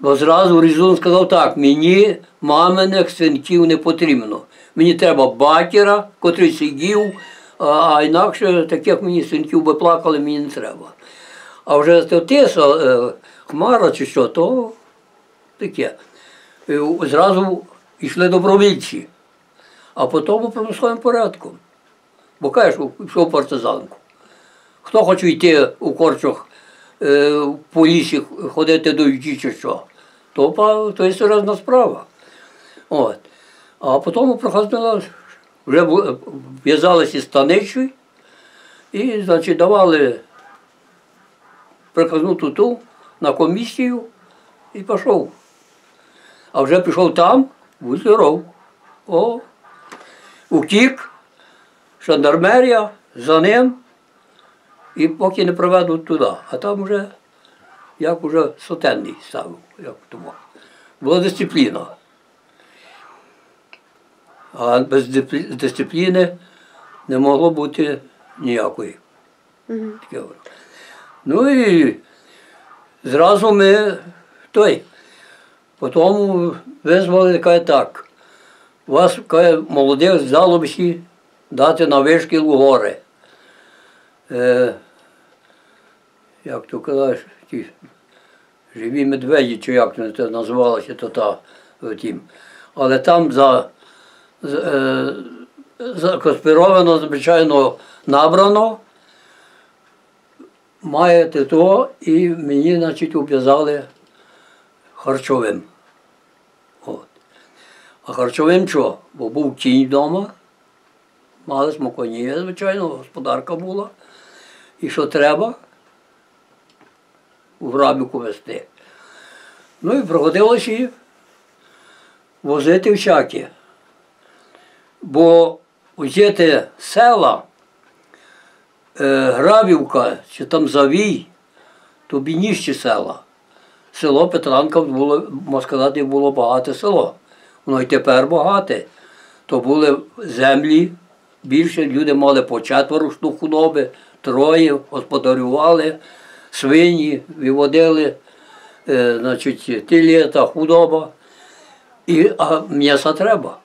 Бо зразу Різун сказав так, мені маминих синків не потрібно. Мені треба батіра, котрий сидів, а, інакше таких мені синків би плакали, мені не треба. А вже тиса, е, хмара чи що, то таке. І Зразу йшли добровільці, а потім у промисловому порядку. Бо кажеш, пішов партизанку. Хто хоче йти у корчах по лісі ходити до чи що, то, то є серйозна справа. От. А потім проходила, вже в'язалися станичі і, значить, давали приказну туту на комісію і пішов. А вже пішов там, будь здоров. О, утік, жандармерія за ним, і поки не приведуть туди. А там вже, як уже сотенний став, як тому. Була дисципліна. А без дисципліни не могло бути ніякої. Таке от. Ну і зразу ми той. Потім визвали каже так. Вас каже, молодих здало всі дати на вишкіл у гори. Е, як то казав, ті живі медведі, чи як це називалося, то та втім. Але там за, з- е, законспіровано, звичайно, набрано. Маєте то, і мені, значить, обв'язали харчовим. От. А харчовим що? Бо був кінь вдома, мали смоконіє, звичайно, господарка була. І що треба? У грабіку вести. Ну і приходилося її возити всякі. Бо взяти села, е, Грабівка чи там Завій, то бідніші села. Село Петранка було, можна сказати, було багате село. Воно й тепер багате. То були землі більше, люди мали по четверо штук худоби, троє, господарювали, свині, виводили, е, значить, телета, худоба. І, а м'яса треба.